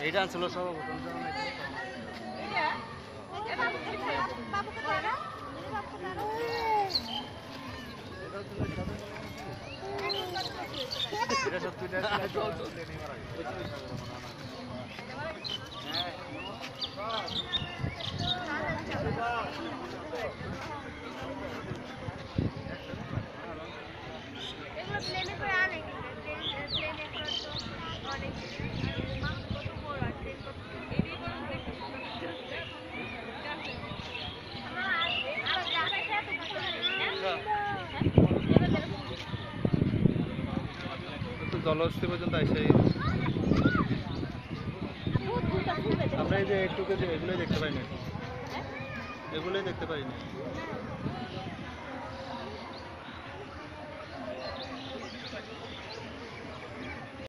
এইটা আনছিল সর্বপ্রথম এটা সত্যি প্লেনে করে আনে প্লেনে করে পর্যন্ত আমরা এই যে একটুকে এগুলোই দেখতে পাই না এগুলোই দেখতে পাই না